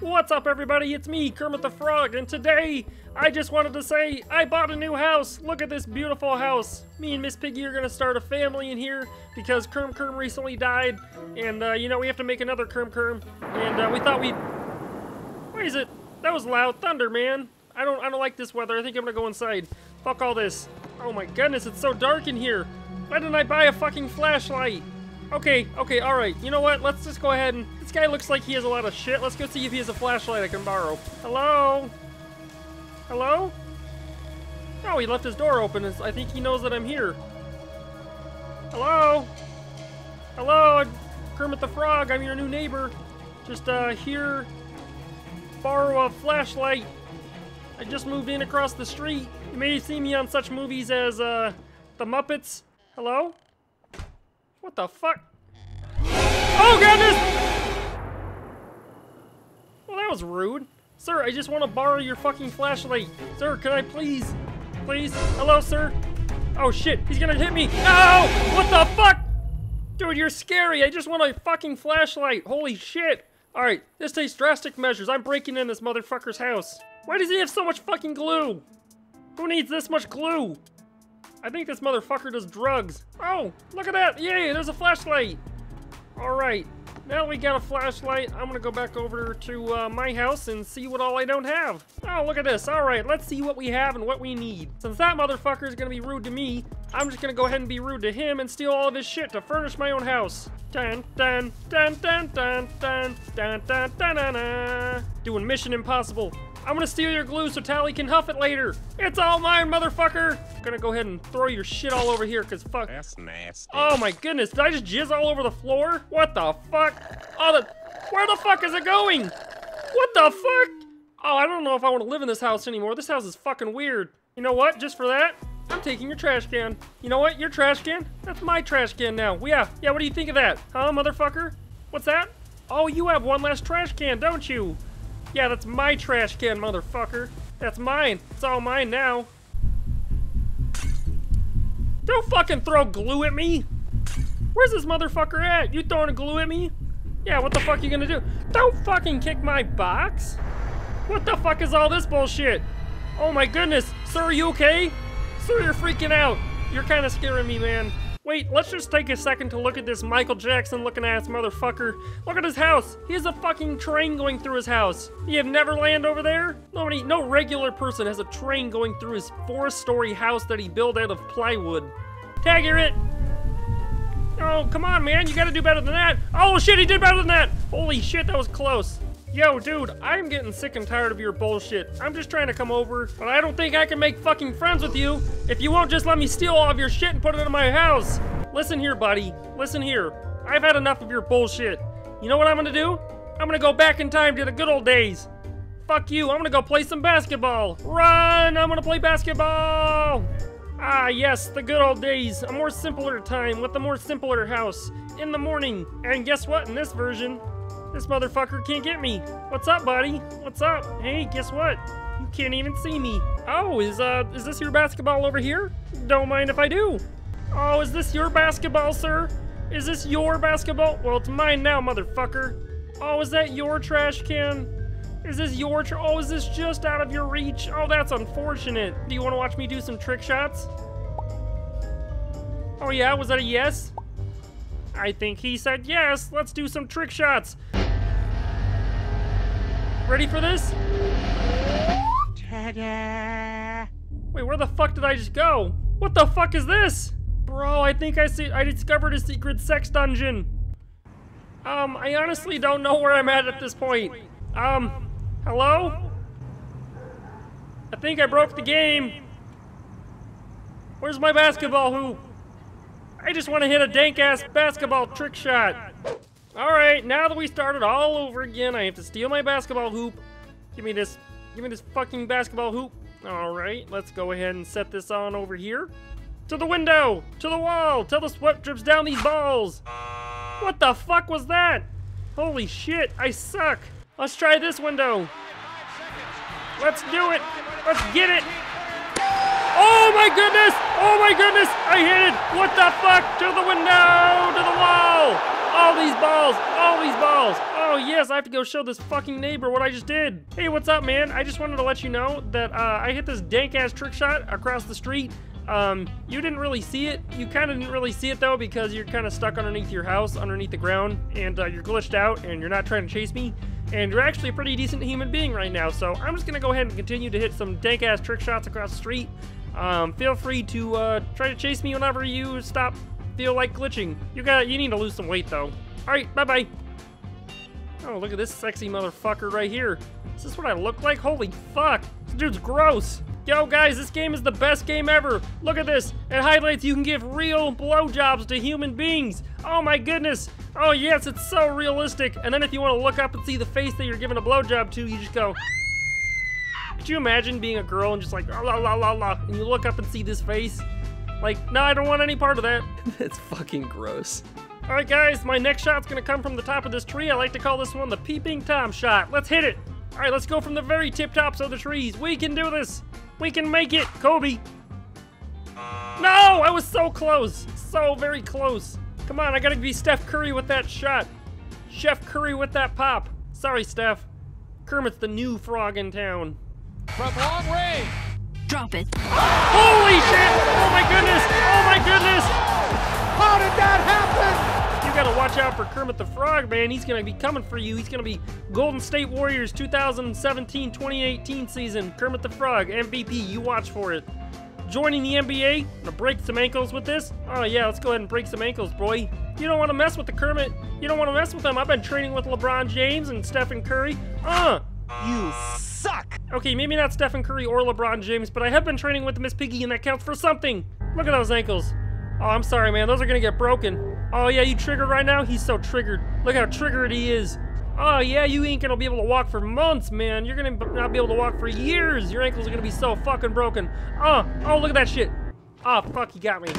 What's up, everybody? It's me, Kermit the Frog, and today I just wanted to say I bought a new house. Look at this beautiful house. Me and Miss Piggy are gonna start a family in here because Kerm Kerm recently died, and uh, you know we have to make another Kerm Kerm, and uh, we thought we'd. Why is it? That was loud thunder, man. I don't. I don't like this weather. I think I'm gonna go inside. Fuck all this. Oh my goodness, it's so dark in here. Why didn't I buy a fucking flashlight? Okay, okay, alright. You know what? Let's just go ahead and... This guy looks like he has a lot of shit. Let's go see if he has a flashlight I can borrow. Hello? Hello? Oh, he left his door open. I think he knows that I'm here. Hello? Hello? Kermit the Frog. I'm your new neighbor. Just, uh, here... Borrow a flashlight. I just moved in across the street. You may have seen me on such movies as, uh, The Muppets. Hello? What the fuck? Oh, goodness! Well, that was rude. Sir, I just want to borrow your fucking flashlight. Sir, can I please? Please? Hello, sir? Oh, shit. He's gonna hit me. No! What the fuck? Dude, you're scary. I just want a fucking flashlight. Holy shit. Alright, this takes drastic measures. I'm breaking in this motherfucker's house. Why does he have so much fucking glue? Who needs this much glue? I think this motherfucker does drugs. Oh, look at that. Yay, there's a flashlight. All right, now we got a flashlight. I'm gonna go back over to uh, my house and see what all I don't have. Oh, look at this. All right, let's see what we have and what we need. Since that motherfucker is gonna be rude to me, I'm just gonna go ahead and be rude to him and steal all of his shit to furnish my own house. Dun dun dun dun dun dun dun dun dun dun dun. Doing Mission Impossible. I'm gonna steal your glue so Tally can huff it later. It's all mine, motherfucker. I'm gonna go ahead and throw your shit all over here, cause fuck. That's nasty. Oh my goodness, did I just jizz all over the floor? What the fuck? Oh, the, where the fuck is it going? What the fuck? Oh, I don't know if I want to live in this house anymore. This house is fucking weird. You know what? Just for that, I'm taking your trash can. You know what? Your trash can? That's my trash can now. Yeah, yeah, what do you think of that? Huh, motherfucker? What's that? Oh, you have one less trash can, don't you? Yeah, that's my trash can, motherfucker. That's mine. It's all mine now. Don't fucking throw glue at me. Where's this motherfucker at? You throwing glue at me? Yeah, what the fuck are you gonna do? Don't fucking kick my box. What the fuck is all this bullshit? Oh my goodness. Sir, are you okay? Sir, you're freaking out. You're kind of scaring me, man. Wait, let's just take a second to look at this Michael Jackson looking ass motherfucker. Look at his house. He has a fucking train going through his house. You have Neverland over there? Nobody, no regular person has a train going through his four-story house that he built out of plywood. Tagger it! Oh, come on, man. You gotta do better than that. Oh, shit, he did better than that. Holy shit, that was close. Yo, dude, I'm getting sick and tired of your bullshit. I'm just trying to come over, but I don't think I can make fucking friends with you if you won't just let me steal all of your shit and put it in my house. Listen here, buddy. Listen here. I've had enough of your bullshit. You know what I'm gonna do? I'm gonna go back in time to the good old days. Fuck you, I'm gonna go play some basketball. Run, I'm gonna play basketball. Ah, yes, the good old days. A more simpler time with a more simpler house. In the morning. And guess what? In this version, this motherfucker can't get me. What's up, buddy? What's up? Hey, guess what? You can't even see me. Oh, is uh, is this your basketball over here? Don't mind if I do. Oh, is this your basketball, sir? Is this your basketball? Well, it's mine now, motherfucker. Oh, is that your trash can? Is this your tra- Oh, is this just out of your reach? Oh, that's unfortunate. Do you want to watch me do some trick shots? Oh yeah, was that a yes? I think he said yes. Let's do some trick shots. Ready for this? Ta-da! Wait, where the fuck did I just go? What the fuck is this? Bro, I think I see I discovered a secret sex dungeon. Um, I honestly don't know where I'm at at this point. Um, hello? I think I broke the game. Where's my basketball hoop? I just want to hit a dank-ass basketball trick shot. Alright, now that we started all over again, I have to steal my basketball hoop. Give me this, give me this fucking basketball hoop. Alright, let's go ahead and set this on over here. To the window! To the wall! Till the sweat drips down these balls! What the fuck was that? Holy shit, I suck! Let's try this window! Let's do it! Let's get it! Oh my goodness! Oh my goodness! I hit it! What the fuck? To the window! To the wall! All these balls! All these balls! Oh yes, I have to go show this fucking neighbor what I just did. Hey, what's up, man? I just wanted to let you know that uh, I hit this dank ass trick shot across the street. Um, you didn't really see it. You kind of didn't really see it though because you're kind of stuck underneath your house, underneath the ground, and uh, you're glitched out and you're not trying to chase me. And you're actually a pretty decent human being right now, so I'm just gonna go ahead and continue to hit some dank ass trick shots across the street. Um, feel free to uh, try to chase me whenever you stop feel like glitching. You got you need to lose some weight though. All right, bye bye. Oh, look at this sexy motherfucker right here. Is this what I look like? Holy fuck. This dude's gross. Yo, guys, this game is the best game ever. Look at this. It highlights you can give real blowjobs to human beings. Oh my goodness. Oh yes, it's so realistic. And then if you want to look up and see the face that you're giving a blowjob to, you just go. Could you imagine being a girl and just like la la la la, and you look up and see this face? Like, no, I don't want any part of that. That's fucking gross. All right, guys, my next shot's gonna come from the top of this tree. I like to call this one the peeping Tom shot. Let's hit it. All right, let's go from the very tip tops of the trees. We can do this. We can make it, Kobe. No, I was so close. So very close. Come on, I gotta be Steph Curry with that shot. Chef Curry with that pop. Sorry, Steph. Kermit's the new frog in town. From long range. Drop it. Holy shit! Oh my goodness! Oh my goodness! How did that happen? You gotta watch out for Kermit the Frog, man. He's gonna be coming for you. He's gonna be Golden State Warriors 2017-2018 season. Kermit the Frog, MVP. You watch for it. Joining the NBA, gonna break some ankles with this. Oh yeah, let's go ahead and break some ankles, boy. You don't want to mess with the Kermit. You don't want to mess with them. I've been training with LeBron James and Stephen Curry. Uh, You suck. Okay, maybe not Stephen Curry or LeBron James, but I have been training with Miss Piggy, and that counts for something. Look at those ankles. Oh, I'm sorry, man. Those are gonna get broken. Oh, yeah, you triggered right now? He's so triggered. Look how triggered he is. Oh, yeah, you ain't gonna be able to walk for months, man. You're gonna not be able to walk for years. Your ankles are gonna be so fucking broken. Oh, oh, look at that shit. Oh, fuck, he got me.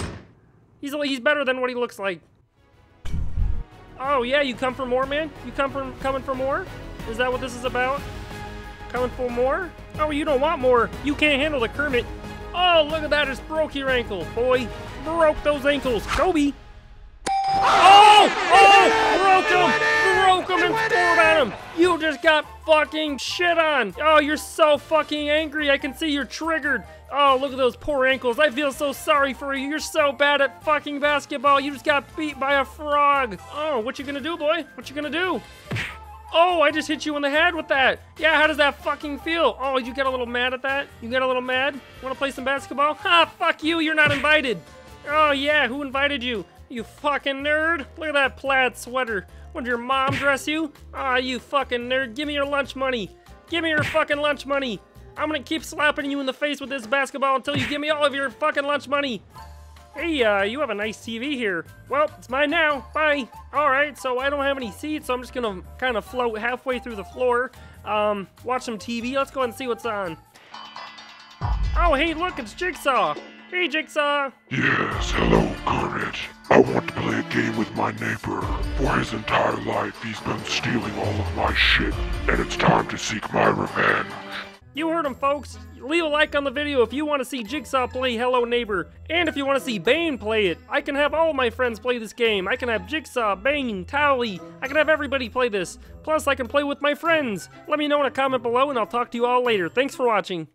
He's, he's better than what he looks like. Oh, yeah, you come for more, man? You come for coming for more? Is that what this is about? Coming for more? Oh, you don't want more. You can't handle the Kermit. Oh, look at that. Just broke your ankle, boy. Broke those ankles. Kobe. Oh! Oh! Broke him! Broke him and scored on him! You just got fucking shit on! Oh, you're so fucking angry. I can see you're triggered. Oh, look at those poor ankles. I feel so sorry for you. You're so bad at fucking basketball. You just got beat by a frog. Oh, what you gonna do, boy? What you gonna do? Oh, I just hit you in the head with that. Yeah, how does that fucking feel? Oh, you get a little mad at that? You get a little mad? Want to play some basketball? Ha, fuck you, you're not invited. Oh, yeah, who invited you? You fucking nerd. Look at that plaid sweater. Would your mom dress you? Ah, you fucking nerd. Give me your lunch money. Give me your fucking lunch money. I'm gonna keep slapping you in the face with this basketball until you give me all of your fucking lunch money. Hey, uh, you have a nice TV here. Well, it's mine now. Bye. Alright, so I don't have any seats, so I'm just gonna kind of float halfway through the floor. Um, watch some TV. Let's go and see what's on. Oh, hey, look, it's Jigsaw. Hey, Jigsaw. Yes, hello, Kermit. I want to play a game with my neighbor. For his entire life, he's been stealing all of my shit, and it's time to seek my revenge. You heard him, folks. Leave a like on the video if you want to see Jigsaw play Hello Neighbor, and if you want to see Bane play it. I can have all my friends play this game. I can have Jigsaw, Bane, Towelie. I can have everybody play this. Plus, I can play with my friends. Let me know in a comment below, and I'll talk to you all later. Thanks for watching.